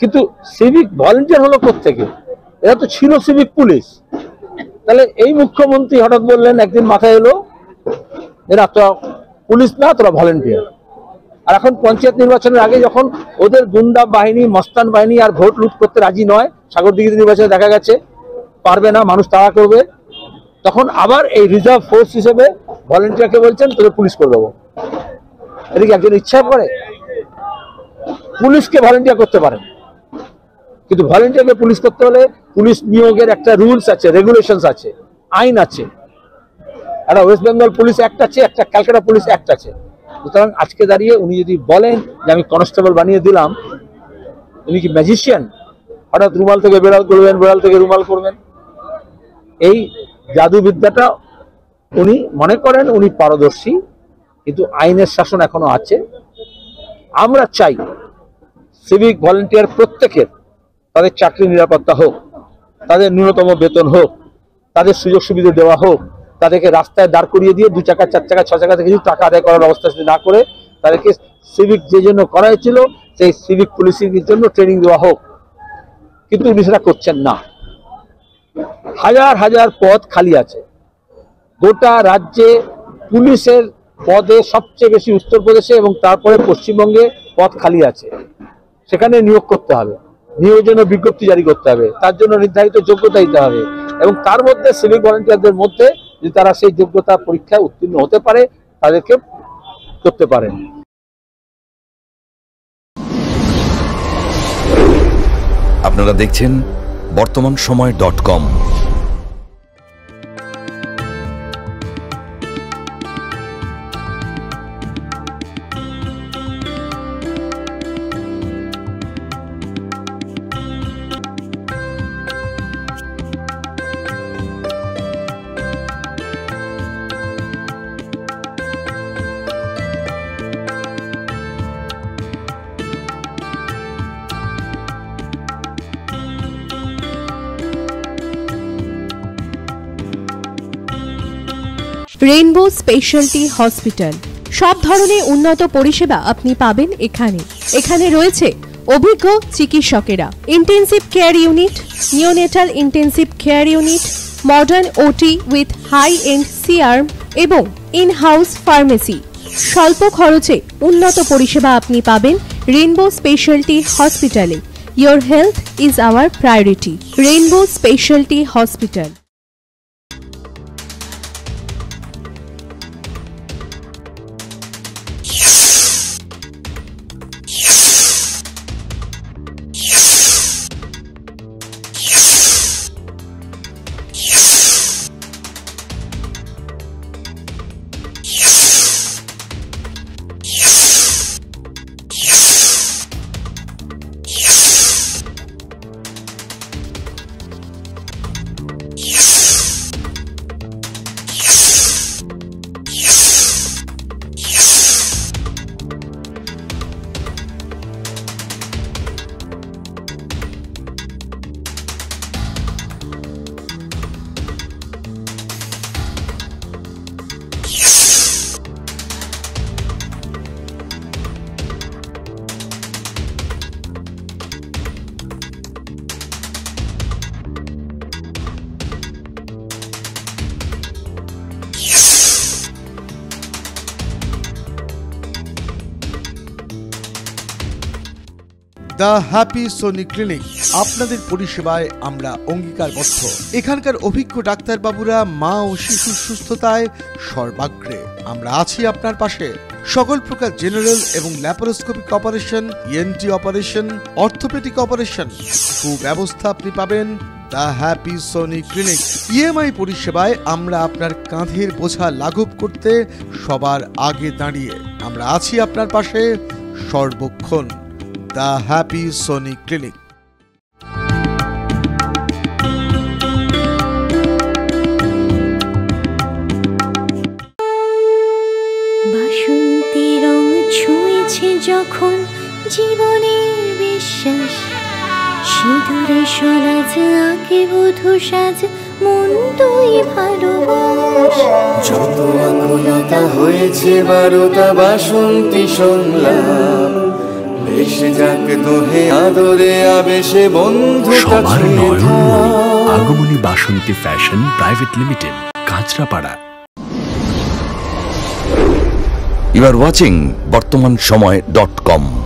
কিন্তু civic volunteer হলো থেকে এরা তো ছিল সিভিক পুলিশ তাহলে এই মুখ্যমন্ত্রী হঠাৎ বললেন, একদিন মাথায় এলো এরা তো পুলিশ না, তোরা ভলেন্টিয়ার আর এখন পঞ্চায়েত নির্বাচনের আগে যখন ওদের গুন্ডা বাহিনী, মস্তান বাহিনী আর ভোট লুট করতে রাজি নয় সাগরদিঘি নির্বাচনে দেখা গেছে, পারবে না, মানুষ তাড়া করবে। তখন আবার এই রিজার্ভ ফোর্স হিসেবে ভলেন্টিয়ারকে বলছেন, তোদের পুলিশ করে দেবো। এটা কি একজন ইচ্ছা করে। পুলিশকে ভলেন্টিয়ার করতে পারেন। কিন্তু ভলেন্টিয়ারকে পুলিশ করতে হলে পুলিশ নিয়োগের একটা রুলস আছে রেগুলেশনস আছে, আইন আছে। একটা ওয়েস্ট বেঙ্গল পুলিশ অ্যাক্ট আছে, একটা ক্যালকাটা পুলিশ অ্যাক্ট আছে। সুতরাং আজকে দাঁড়িয়ে উনি যদি বলেন যে আমি কনস্টেবল বানিয়ে দিলাম, উনি কি ম্যাজিশিয়ান হঠাৎ রুমাল থেকে বেড়াল করবেন, বেড়াল থেকে রুমাল করবেন। এই জাদুবিদ্যাটা উনি মনে করেন উনি পারদর্শী, কিন্তু আইনের শাসন এখনও আছে। আমরা চাই সিভিক ভলেন্টিয়ার প্রত্যেকের তাদের চাকরি নিরাপত্তা হোক, তাদের ন্যূনতম বেতন হোক, তাদের সুযোগ সুবিধা দেওয়া হোক, তাদেরকে রাস্তায় দাঁড় করিয়ে দিয়ে দু চাকা, চার চাকা, ছ চাকা থেকে কিছু টাকা আদায় করার অবস্থা না করে, তাদেরকে সিভিক যে জন্য করা হয়েছিল সেই সিভিক পুলিশের জন্য ট্রেনিং দেওয়া হোক। কিন্তু উনি সেটা করছেন না। হাজার হাজার পদ খালি আছে। গোটা রাজ্যে পুলিশের পদে সবচেয়ে বেশি উত্তরপ্রদেশে এবং তারপরে পশ্চিমবঙ্গে পদ খালি আছে। সেখানে নিয়োগ করতে হবে। নিয়োগের বিজ্ঞপ্তি জারি করতে হবে। তার জন্য নির্ধারিত যোগ্যতা দিতে হবে। এবং তার মধ্যে সিভিক ভলেন্টিয়ারদের মধ্যে যে তারা সেই যোগ্যতা পরীক্ষায় উত্তীর্ণ হতে পারে, তাদেরকে করতে পারেন। আপনারা দেখছেন বর্তমান সময় dot com. Rainbow Specialty Hospital সব ধরনের উন্নত পরিষেবা আপনি পাবেন এখানে। এখানে রয়েছে অভিজ্ঞ চিকিৎসকেরা। Intensive care unit neonatal intensive care unit modern OT with high end C arm এবং ইন হাউস ফার্মেসি স্বল্প খরচে উন্নত পরিষেবা আপনি পাবেন রেইনবো স্পেশালটি হসপিটালে your health is our priority Rainbow Specialty Hospital the Happy Soni Clinic. আপনাদের পরিষেবায় আমরা অঙ্গীকারবদ্ধ। এখানকার অভিজ্ঞ ডাক্তারবাবুরা, মা ও শিশুর সুস্থতায় সর্বাগ্রে। আমরা আছি আপনার পাশে। সকল প্রকার জেনারেল এবং laparoscopic operation ENT operation, orthopaedic operation, সুব্যবস্থা আপনি পাবেন the Happy Soni Clinic. EMI পরিষেবায় আমরা আপনার কাঁধের বোঝা লাঘব করতে সবার আগে দাঁড়িয়ে। আমরা আছি আপনার পাশে সর্বক্ষণ। The Happy Soni Clinic. বাসন্তী রং ছুঁয়েছে যখন জীবনের বিশ্বাস। সিঁদুরে সরাজ আঁকে বধু সাজ মন তুই ভালোবাস। যত আকুলতা হয়েছে বারোটা বাসন্তী সংলাপ এসে যাক দোহে আদরে আবেশে বন্ধু সবার নয়নমণি Agomoni Basanti fashion private limited Kanchrapara. You are watching বর্তমান সময় ডট কম